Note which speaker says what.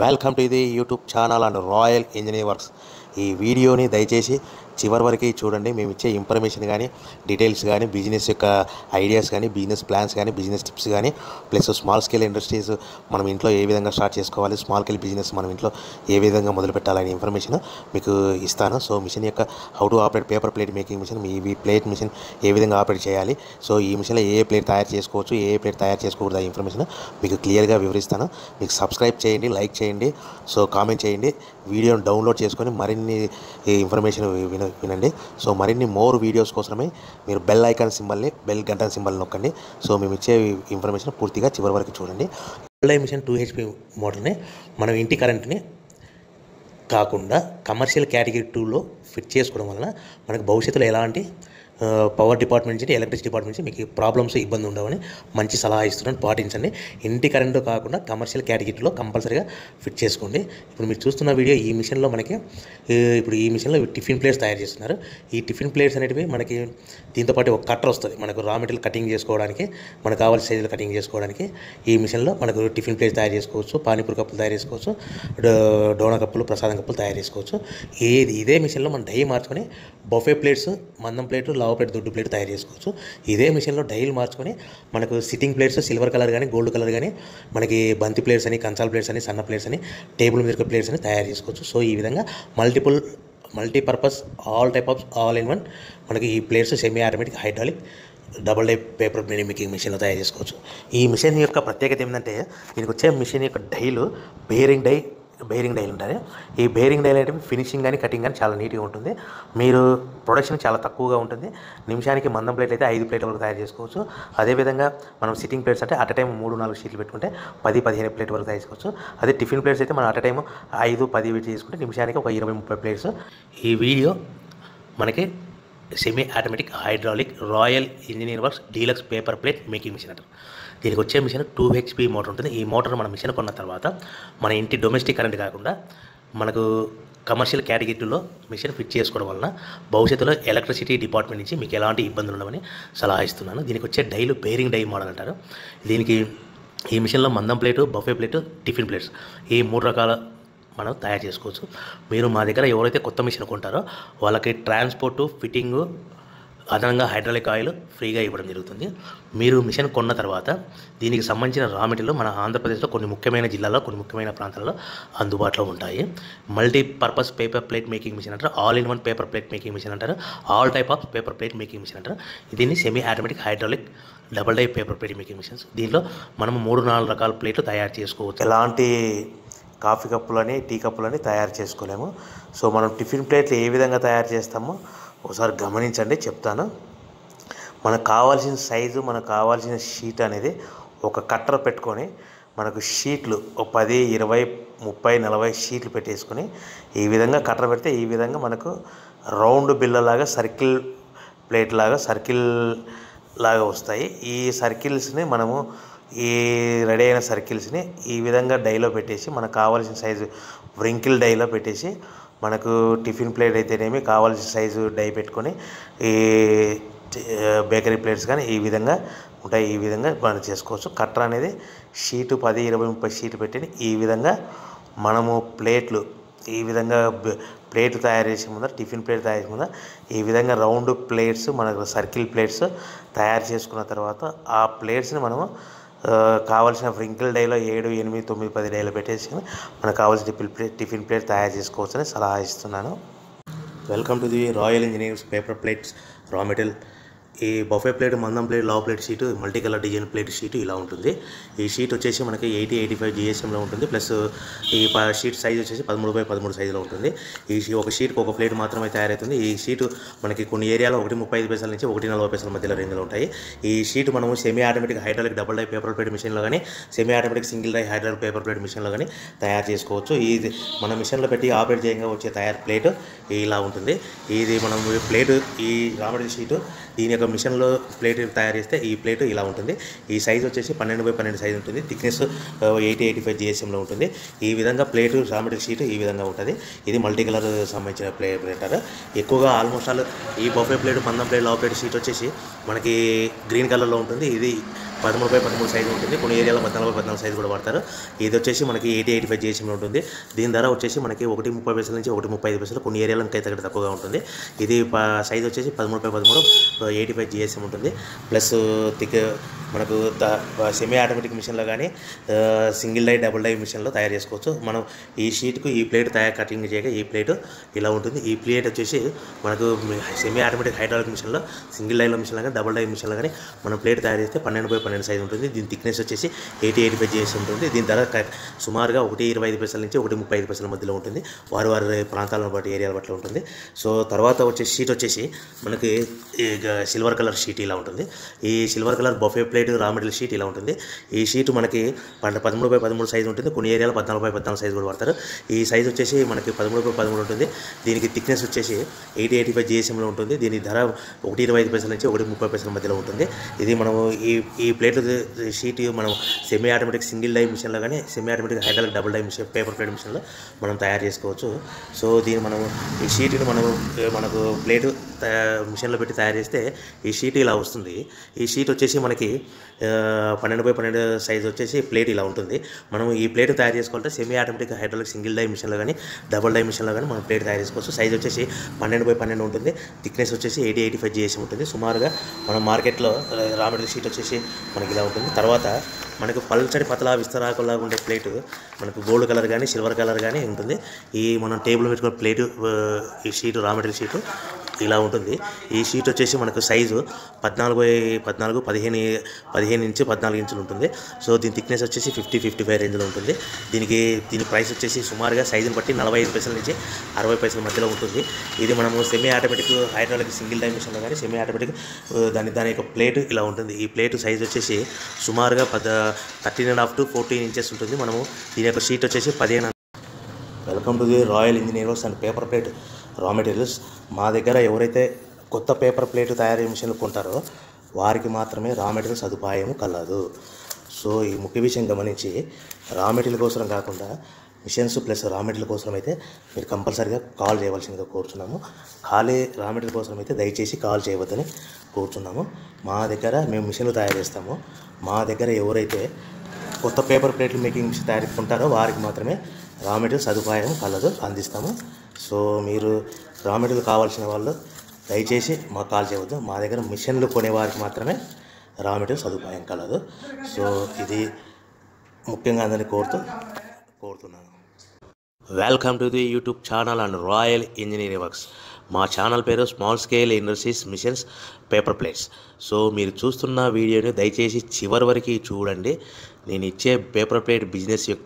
Speaker 1: Welcome to ఇది YouTube channel and royal engineer works. ఈ వీడియోని దయచేసి చివరి వరకు చూడండి. మేము ఇచ్చే ఇన్ఫర్మేషన్ కానీ డీటెయిల్స్ కానీ బిజినెస్ యొక్క ఐడియాస్ కానీ బిజినెస్ ప్లాన్స్ కానీ బిజినెస్ టిప్స్ కానీ ప్లస్ స్మాల్ స్కేల్ ఇండస్ట్రీస్ మనం ఇంట్లో ఏ విధంగా స్టార్ట్ చేసుకోవాలి స్మాల్ స్కేల్ బిజినెస్ మనం ఇంట్లో ఏ విధంగా మొదలు పెట్టాలనే ఇన్ఫర్మేషన్ మీకు ఇస్తాను. సో మిషన్ యొక్క how to operate paper plate making machine ఈ ప్లేట్ మిషన్ ఏ విధంగా ఆపరేట్ చేయాలి సో ఈ మిషన్లో ఏ ప్లేట్ తయారు చేసుకోవచ్చు ఏ ప్లేట్ తయారు చేసుకోకూడదు ఆ ఇన్ఫర్మేషన్ మీకు క్లియర్గా వివరిస్తాను. మీకు సబ్స్క్రైబ్ చేయండి లైక్ చేయండి సో కామెంట్ చేయండి. వీడియోను డౌన్లోడ్ చేసుకొని మరిన్ని మరిన్ని ఇన్ఫర్మేషన్ విన వినండి. సో మరిన్ని మోర్ వీడియోస్ కోసమే మీరు బెల్ ఐకాన్ సింబల్ని బెల్ గంట సింబల్ నొక్కండి. సో మేము ఇచ్చే ఇన్ఫర్మేషన్ పూర్తిగా చివరి వరకు చూడండి. ఎల్ఐ మిషన్ టూ హెచ్పి మోటార్ని మనం ఇంటి కరెంట్ని కాకుండా కమర్షియల్ కేటగిరీ టూలో ఫిట్ చేసుకోవడం వలన మనకు భవిష్యత్తులో ఎలాంటి పవర్ డిపార్ట్మెంట్ నుంచి ఎలక్ట్రిసిటీ డిపార్ట్మెంట్ నుంచి మీకు ప్రాబ్లమ్స్ ఇబ్బంది ఉండవని మంచి సలహా ఇస్తున్నాను. పాటించండి. ఇంటి కరెంటు కాకుండా కమర్షియల్ క్యాటగిరీలో కంపల్సరీగా ఫిట్ చేసుకోండి. ఇప్పుడు మీరు చూస్తున్న వీడియో ఈ మిషన్లో మనకి ఇప్పుడు ఈ మిషన్లో టిఫిన్ ప్లేట్స్ తయారు చేస్తున్నారు. ఈ టిఫిన్ ప్లేట్స్ అనేటివి మనకి దీంతో పాటు ఒక కట్టర్ వస్తుంది. మనకు రా మెటీరియల్ కటింగ్ చేసుకోవడానికి మనకు కావాల్సిన సైజులు కటింగ్ చేసుకోవడానికి ఈ మిషన్లో మనకు టిఫిన్ ప్లేట్స్ తయారు చేసుకోవచ్చు పానీపూరి కప్పులు తయారు చేసుకోవచ్చు డో- డోనా కప్పులు ప్రసాదం కప్పులు తయారు చేసుకోవచ్చు. ఏది ఇదే మిషన్లో మనం డై మార్చుకొని బొఫే ప్లేట్స్ మందం ప్లేట్లు లావు ప్లేట్ దొడ్డు ప్లేట్ తయారు చేసుకోవచ్చు. ఇదే మిషన్లో డైలు మార్చుకొని మనకు సిట్టింగ్ ప్లేట్స్ సిల్వర్ కలర్ కానీ గోల్డ్ కలర్ కానీ మనకి బంతి ప్లేట్స్ అని కంచాల ప్లేట్స్ అని సన్న ప్లేట్స్ అని టేబుల్ మీద ప్లేట్స్ అని తయారు చేసుకోవచ్చు. సో ఈ విధంగా multiple multipurpose all type of all in one మనకి ఈ plates semi automatic hydraulic double die paper making మిషన్లో తయారు చేసుకోవచ్చు. ఈ మిషన్ యొక్క ప్రత్యేకత ఏంటంటే దీనికి వచ్చే మిషన్ యొక్క డైలు బేరింగ్ డై బేరింగ్ డైల్ ఉంటుంది. ఈ బేరింగ్ డైల్ అంటే ఫినిషింగ్ కానీ కటింగ్ కానీ చాలా నీట్గా ఉంటుంది. మీరు ప్రొడక్షన్ చాలా తక్కువగా ఉంటుంది. నిమిషానికి మందం ప్లేట్ అయితే ఐదు ప్లేట్ వరకు తయారు చేసుకోవచ్చు. అదేవిధంగా మనం సిట్టింగ్ ప్లేట్స్ అంటే అట్ టైం మూడు నాలుగు షీట్లు పెట్టుకుంటే పది పదిహేను ప్లేట్ వరకు తయారు చేసుకోవచ్చు. అదే టిఫిన్ ప్లేట్స్ అయితే మనం అట్ టైం ఐదు పది చేసుకుంటే నిమిషానికి ఒక ఇరవై ముప్పై ప్లేట్స్ ఈ వీడియో మనకి semi automatic hydraulic royal engineer works deluxe paper plate making machine అంటారు. దీనికి వచ్చే మిషన్ టూ హెచ్పి మోటార్ ఉంటుంది. ఈ మోటార్ మన మిషన్ కొన్న తర్వాత మన ఇంటి డొమెస్టిక్ కరెంట్ కాకుండా మనకు కమర్షియల్ కేటగిరీలో మిషన్ ఫిట్ చేసుకోవడం వలన భవిష్యత్తులో ఎలక్ట్రిసిటీ డిపార్ట్మెంట్ నుంచి మీకు ఎలాంటి ఇబ్బందులు ఉండవని సలహా ఇస్తున్నాను. దీనికి వచ్చే డైలు బేరింగ్ డై మోడల్ అంటారు. దీనికి ఈ మిషన్లో మందం plate buffet plate tiffin plates ఈ మూడు రకాల మనం తయారు చేసుకోవచ్చు. మీరు మా దగ్గర ఎవరైతే కొత్త మిషన్ కొంటారో వాళ్ళకి ట్రాన్స్పోర్టు ఫిట్టింగు అదనంగా హైడ్రాలిక్ ఆయిల్ ఫ్రీగా ఇవ్వడం జరుగుతుంది. మీరు మిషన్ కొన్న తర్వాత దీనికి సంబంధించిన రా మెటీరియల్ మన ఆంధ్రప్రదేశ్లో కొన్ని ముఖ్యమైన జిల్లాల్లో కొన్ని ముఖ్యమైన ప్రాంతాల్లో అందుబాటులో ఉంటాయి. Multi purpose paper plate making machine అంటారు all in one paper plate making machine అంటారు all type of paper plate making machine అంటారు. దీన్ని semi automatic hydraulic double die paper plate making machines. దీనిలో మనం మూడు నాలుగు రకాల ప్లేట్లు తయారు చేసుకోవచ్చు. ఎలాంటి కాఫీ కప్పులని టీ కప్పులని తయారు చేసుకోలేము. సో మనం టిఫిన్ ప్లేట్లు ఏ విధంగా తయారు చేస్తామో ఒకసారి గమనించండి చెప్తాను. మనకు కావాల్సిన సైజు మనకు కావాల్సిన షీట్ అనేది ఒక కట్టర్ పెట్టుకొని మనకు షీట్లు ఒక పది ఇరవై ముప్పై నలభై షీట్లు పెట్టేసుకొని ఈ విధంగా కట్టర్ పెడితే ఈ విధంగా మనకు రౌండ్ బిల్లలాగా సర్కిల్ ప్లేట్ లాగా సర్కిల్ లాగా వస్తాయి. ఈ సర్కిల్స్ని మనము ఈ రెడీ అయిన సర్కిల్స్ని ఈ విధంగా డైలో పెట్టేసి మనకు కావాల్సిన సైజు వ్రింకిల్ డైలో పెట్టేసి మనకు టిఫిన్ ప్లేట్ అయితేనేమి కావాల్సిన సైజు డై పెట్టుకొని ఈ బేకరీ ప్లేట్స్ కానీ ఈ విధంగా ఉంటాయి. ఈ విధంగా మనం చేసుకోవచ్చు. కట్టర్ అనేది షీటు పది ఇరవై ముప్పై షీట్ పెట్టిన ఈ విధంగా మనము ప్లేట్లు ఈ విధంగా ప్లేట్ తయారు చేసే ముందర టిఫిన్ ప్లేట్ తయారు చేసే ముందర ఈ విధంగా రౌండ్ ప్లేట్స్ మనకు సర్కిల్ ప్లేట్స్ తయారు చేసుకున్న తర్వాత ఆ ప్లేట్స్ని మనము కావాల్సిన ఫ్రింకిల్ డైలో ఏడు ఎనిమిది తొమ్మిది పది డైలో పెట్టేసి మనకు కావాల్సిన టిఫిన్ ప్లేట్ టిఫిన్ ప్లేట్ తయారు చేసుకోవచ్చని సలహా ఇస్తున్నాను. Welcome to the royal engineers paper plates raw material ఈ బఫే ప్లేట్ మందం ప్లేట్ లావ్ plate sheet multi colour design plate sheet ఇలా ఉంటుంది. ఈ షీట్ వచ్చేసి మనకి ఎయిటీ ఎయిటీ ఫైవ్ జిఎస్ఎంలో ఉంటుంది. ప్లస్ ఈ ప- షీట్ సైజ్ వచ్చేసి పదమూడు బై పదమూడు సైజులో ఉంటుంది. ఈ ఒక షీట్కి ఒక ప్లేట్ మాత్రమే తయారవుతుంది. ఈ షీట్ మనకి కొన్ని ఏరియాలో ఒకటి ముప్పై ఐదు పైసల నుంచి ఒకటి నలభై పైసల మధ్యలో రేంజ్లో ఉంటాయి. ఈ షీట్ మనము semi automatic hydraulic double die paper plate మిషన్లో కానీ semi automatic single die hydraulic paper plate మిషన్లో కానీ తయారు చేసుకోవచ్చు. ఇది మన మిషన్లో పెట్టి ఆపరేట్ చేయంగా వచ్చే తయారు ప్లేట్ ఇలా ఉంటుంది. ఇది మనం ప్లేట్ ఈ రామడి షీటు దీని యొక్క మిషన్లో ప్లేట్ తయారు చేస్తే ఈ ప్లేట్ ఇలా ఉంటుంది. ఈ సైజ్ వచ్చేసి పన్నెండు బై పన్నెండు సైజ్ ఉంటుంది. థిక్నెస్ ఎయిటీ ఎయిటీ ఫైవ్ జిఎస్ఎంలో ఉంటుంది. ఈ విధంగా ప్లేట్ రామడి షీట్ ఈ విధంగా ఉంటుంది. ఇది మల్టీ కలర్ సంబంధించిన ప్లే ప్లేటర్. ఎక్కువగా ఆల్మోస్ట్ ఆల్ ఈ బొఫే ప్లేట్ మందం ప్లేట్ లవ్ ప్లేట్ షీట్ వచ్చేసి మనకి గ్రీన్ కలర్లో ఉంటుంది. ఇది పదమూడు బై పదమూడు సైజు ఉంటుంది. కొన్ని ఏరియాలో పద్నాలుగు బై పద్నాలుగు సైజు కూడా వాడతారు. ఇది వచ్చేసి మనకి ఎయిటీ ఎయిటీ ఫైవ్ జిఎస్ఎంలో ఉంటుంది. దీని ధర వచ్చేసి మనకి ఒకటి ముప్పై పైసల నుంచి ఒకటి ముప్పై ఐదు పైసలు. కొన్ని ఏరియాలో ఇంకా తగ్గ తక్కువగా ఉంటుంది. ఇది సైజ్ వచ్చేసి పదమూడు బై పదమూడు ఎయిటీ ఫైవ్ జిఎస్ఎం ఉంటుంది. ప్లస్ థిక్ మనకు సెమీ ఆటోమేటిక్ మిషన్లో కానీ సింగిల్ డై డబుల్ డై మిషన్లో తయారు చేసుకోవచ్చు. మనం ఈ షీట్కు ఈ ప్లేట్ తయారు కటింగ్ చేయగా ఈ ప్లేట్ ఇలా ఉంటుంది. ఈ ప్లేట్ వచ్చేసి మనకు సెమీ ఆటోమేటిక్ హైడ్రాలిక్ మిషన్లో సింగిల్ డైలో మిషన్లో కానీ డబుల్ డై మిషన్లో కానీ మనం ప్లేట్ తయారు చేస్తే పన్నెండు బై పన్నెండు సైజ్ ఉంటుంది. దీని థిక్నెస్ వచ్చేసి ఎయిటీ ఎయిటీ ఫైవ్ జిఎస్ ఉంటుంది. దీని ధర సుమారుగా ఒకటి ఇరవై ఐదు పైసల నుంచి ఒకటి ముప్పై ఐదు పైసల మధ్యలో ఉంటుంది. వారి వారి ప్రాంతాలను బట్టి ఏరియాల బట్టి ఉంటుంది. సో తర్వాత వచ్చే షీట్ వచ్చేసి మనకి సిల్వర్ కలర్ షీట్ ఇలా ఉంటుంది. ఈ silver colour buffet plate raw material sheet ఇలా ఉంటుంది. ఈ షీట్ మనకి పదమూడు బై పదమూడు సైజు ఉంటుంది. కొన్ని ఏరియాలో పద్నాలుగు బై పద్నాలుగు సైజు కూడా వాడతారు. ఈ సైజ్ వచ్చేసి మనకి పదమూడు బై పదమూడు ఉంటుంది. దీనికి థిక్నెస్ వచ్చేసి ఎయిటీ ఎయిటీ ఫైవ్ జిఎస్ఎంలో ఉంటుంది. దీని ధర ఒకటి ఇరవై ఐదు పైసల నుంచి ఒకటి ముప్పై పైసల మధ్యలో ఉంటుంది. ఇది మనము ఈ ఈ ప్లేట్ షీట్ మనం సెమీ ఆటోమేటిక్ సింగిల్ డై మిషన్లో కానీ semi automatic hydraulic double die machine paper plate మిషన్లో మనం తయారు చేసుకోవచ్చు. సో దీన్ని మనం ఈ షీట్ని మనం మనకు ప్లేట్ మిషన్లో పెట్టి తయారు చేస్తే ఈ షీట్ ఇలా వస్తుంది. ఈ షీట్ వచ్చేసి మనకి పన్నెండు బై పన్నెండు సైజ్ వచ్చేసి ప్లేట్ ఇలా ఉంటుంది. మనం ఈ ప్లేట్ తయారు చేసుకోవాలంటే semi automatic hydraulic single die మిషన్లో కానీ డబుల్ డై మిషన్లో కానీ మనం ప్లేట్ తయారు చేసుకోవచ్చు. సైజ్ వచ్చేసి పన్నెండు బై పన్నెండు ఉంటుంది. థిక్నెస్ వచ్చేసి ఎయిటీ ఎయిటీ ఫైవ్ జిఎస్ ఉంటుంది. సుమారుగా మన మార్కెట్లో రా మెటీరియల్ షీట్ వచ్చేసి మనకి ఇలా ఉంటుంది. తర్వాత మనకు పల్చడి పతలా విస్తరాకులాగా ఉండే ప్లేటు మనకు గోల్డ్ కలర్ కానీ సిల్వర్ కలర్ కానీ ఉంటుంది. ఈ మనం టేబుల్ పెట్టుకున్న ప్లేటు ఈ షీట్ రా మెటీరియల్ షీటు ఇలా ఉంటుంది. ఈ షీట్ వచ్చేసి మనకు సైజు పద్నాలుగు బై పద్నాలుగు పదిహేను పదిహేను ఇంచు పద్నాలుగు ఇంచులు ఉంటుంది. సో దీని థిక్నెస్ వచ్చేసి ఫిఫ్టీ ఫిఫ్టీ ఫైవ్ రేంజ్లో ఉంటుంది. దీనికి దీని ప్రైస్ వచ్చేసి సుమారుగా సైజుని బట్టి నలభై ఐదు పైసల నుంచి అరవై పైసల మధ్యలో ఉంటుంది. ఇది మనము సెమీ ఆటోమేటిక్ హైడ్రాలిక్ సింగిల్ డైమెన్షన్లో కానీ సెమీ ఆటోమేటిక్ దాని దాని యొక్క ప్లేట్ ఇలా ఉంటుంది. ఈ ప్లేట్ సైజ్ వచ్చేసి సుమారుగా పద thirteen and half to fourteen inches ఉంటుంది. మనము దీని యొక్క షీట్ వచ్చేసి పదిహేను welcome to the royal engineers and paper plate raw materials మా దగ్గర ఎవరైతే కొత్త పేపర్ ప్లేట్ తయారీ మిషన్లు కొంటారో వారికి మాత్రమే రా మెటీరియల్ సదుపాయం కలదు. సో ఈ ముఖ్య విషయం గమనించి రా మెటీరియల్ కోసం కాకుండా మిషన్స్ ప్లస్ రా మెటీరియల్ కోసం అయితే మీరు కంపల్సరీగా కాల్ చేయవలసిందిగా కోరుచున్నాము. ఖాళీ రా మెటీరియల్ కోసం అయితే దయచేసి కాల్ చేయవద్దని కోరుచున్నాము. మా దగ్గర మేము మిషన్లు తయారు చేస్తాము. మా దగ్గర ఎవరైతే కొత్త పేపర్ ప్లేట్లు మేకింగ్ తయారుకుంటారో తయారీ వారికి మాత్రమే రా మెటీరియల్ సదుపాయం కలదు అందిస్తాము. సో మీరు రా మెటీరియల్ కావాల్సిన వాళ్ళు దయచేసి మాకు కాల్ చేయవద్దు. మా దగ్గర మిషన్లు కొనేవారికి మాత్రమే రా మెటీరియల్ సదుపాయం కలదు సో ఇది ముఖ్యంగా అందరినీ కోరుతూ కోరుతున్నాను. Welcome to the YouTube channel and royal engineering works మా ఛానల్ పేరు small scale industries machines paper plates so మీరు చూస్తున్న వీడియోని దయచేసి చివరి వరకు చూడండి. నేను ఇచ్చే పేపర్ ప్లేట్ బిజినెస్ యొక్క